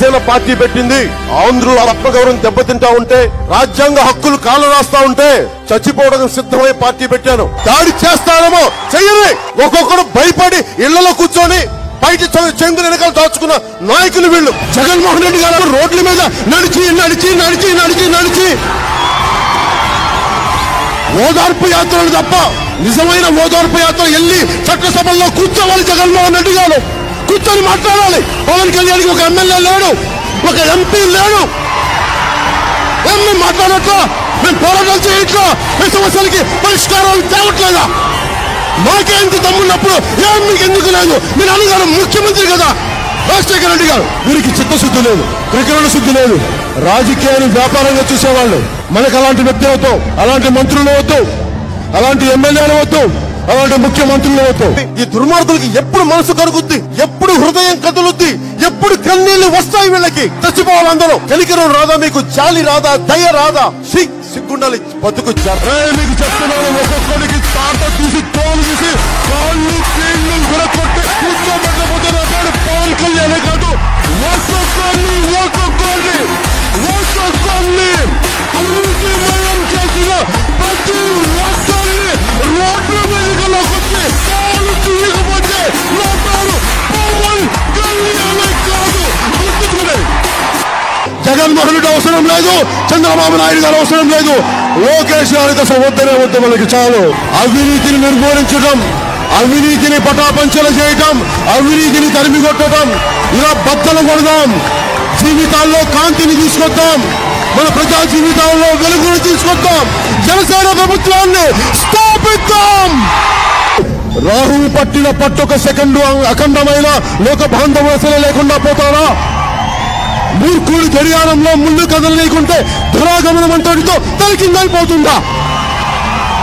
Janasena party పెట్టింది. ఆంధ్రుల ఆత్మగౌరవం దెబ్బతింటా ఉంటే రాజ్యాంగ హక్కులు కాలు రాస్తా ఉంటే చచ్చిపోవడానికి సిద్ధమై పార్టీ పెట్టాను. దాడి చేస్తానేమో చెయ్యని ఒక్కొక్కరు భయపడి ఇళ్ళలో కూర్చొని బయట చ- చెంగులు వెనకాల దాచుకున్న నాయకులు వీళ్ళు. జగన్మోహన్ రెడ్డి గారు రోడ్ల మీద నడిచి నడిచి నడిచి నడిచి నడిచి. ఓదార్పు యాత్రలు తప్ప నిజమైన ఓదార్పు యాత్ర వెళ్ళి చట్టసభల్లో కూర్చోవాలి జగన్మోహన్ రెడ్డి గారు. కూర్చొని మాట్లాడాలి. పవన్ కళ్యాణ్కి ఒక ఎమ్మెల్యే లేడు ఒక ఎంపీ లేడు. ఏం మేము మాట్లాడట్లా మేము పోరాటాలు చేయట్లా మీ సమస్యలకి పరిష్కారాలు తేవట్లేదా? మాకే ఇంత దమ్మున్నప్పుడు? ఏం మీకు ఎందుకు లేదు? మీ నాన్నగారు ముఖ్యమంత్రి కదా. రాజశేఖర రెడ్డి గారు. వీరికి చిత్తశుద్ధి లేదు త్రికరణ శుద్ధి లేదు. రాజకీయాన్ని వ్యాపారంగా చూసేవాళ్ళు. మనకు అలాంటి వ్యక్తి అవుతాం అలాంటి మంత్రులు అవుతాం అలాంటి ఎమ్మెల్యేలు అవుతాం అలాంటి ముఖ్యమంత్రులు అవుతాం ఈ దుర్మార్గులకి ఎప్పుడు మనసు కరుగుద్ది? ఎప్పుడు హృదయం కదులుద్ది? ఎప్పుడు కన్నీళ్ళు వస్తాయి వీళ్ళకి? చచ్చిపోవాలి అందరూ కలికరం రాదా మీకు? చాలి రాదా? దయ రాదా? సిగ్ సిగ్గుండాలి బతుకు మీకు చెప్తున్నాను ఒక్కొక్కడికి తాట తీసి తోలు తీసి జగన్మోహన్ రెడ్డి అవసరం లేదు. చంద్రబాబు నాయుడు గారు అవసరం లేదు. లోకేష్ గారికి అసలు వద్దనే వద్దు మనకి చాలు. అవినీతిని నిర్మూలించడం అవినీతిని పటాపంచలు చేయటం అవినీతిని తరిమి కొట్టడం ఇలా బద్దలు కొడదాం. జీవితాల్లో కాంతిని తీసుకొద్దాం. మన ప్రజా జీవితాల్లో వెలుగును తీసుకొద్దాం. జనసేన ప్రభుత్వాన్ని స్థాపిద్దాం. రాహు పట్టిన పట్టొక సెకండు అఖండమైన లోక బాంధవసలు లేకుండా పోతారా? మూర్ఖుడు గడియారంలో ముందు కదలలేకుంటే ధరాగమనం అంతటితో తలకిందైపోతుందా?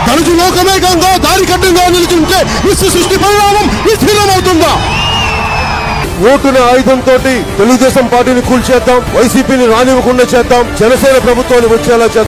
తనకు లోకమేకంగా దారి కట్టంగా నిలుచుంటే విశ్వ సృష్టి పరిణామం విస్తీర్ణమవుతుందా ఓటుని ఆయుధంతో తెలుగుదేశం పార్టీని కూల్చేద్దాం వైసీపీని రానివ్వకుండా చేద్దాం జనసేన ప్రభుత్వాన్ని వచ్చేలా చేద్దాం.